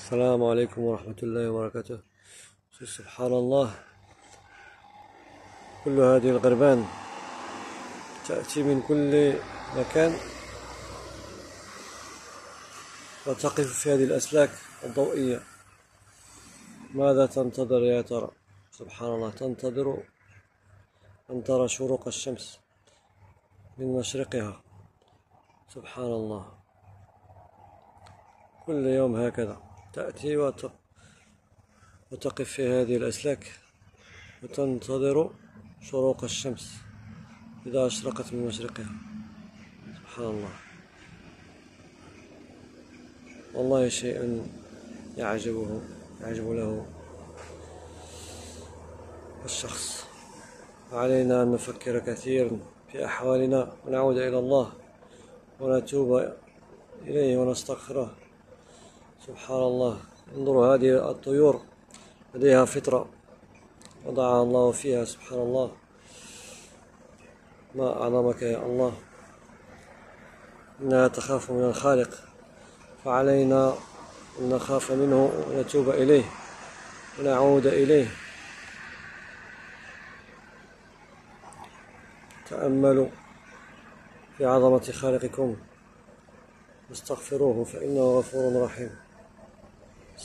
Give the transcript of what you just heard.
السلام عليكم ورحمة الله وبركاته. سبحان الله. كل هذه الغربان تأتي من كل مكان وتقف في هذه الأسلاك الضوئية. ماذا تنتظر يا ترى؟ سبحان الله. تنتظر أن ترى شروق الشمس من مشرقها. سبحان الله. كل يوم هكذا. تأتي وتقف في هذه الأسلاك وتنتظر شروق الشمس إذا أشرقت من مشرقها. سبحان الله. والله شيء يعجبه يعجب له الشخص. علينا أن نفكر كثيرا في أحوالنا ونعود إلى الله ونتوب إليه ونستغفره. سبحان الله. انظروا هذه الطيور لديها فطرة وضعها الله فيها سبحان الله. ما أعظمك يا الله؟ إنها تخاف من الخالق فعلينا أن نخاف منه ونتوب إليه ونعود إليه. تأملوا في عظمة خالقكم واستغفروه فإنه غفور رحيم.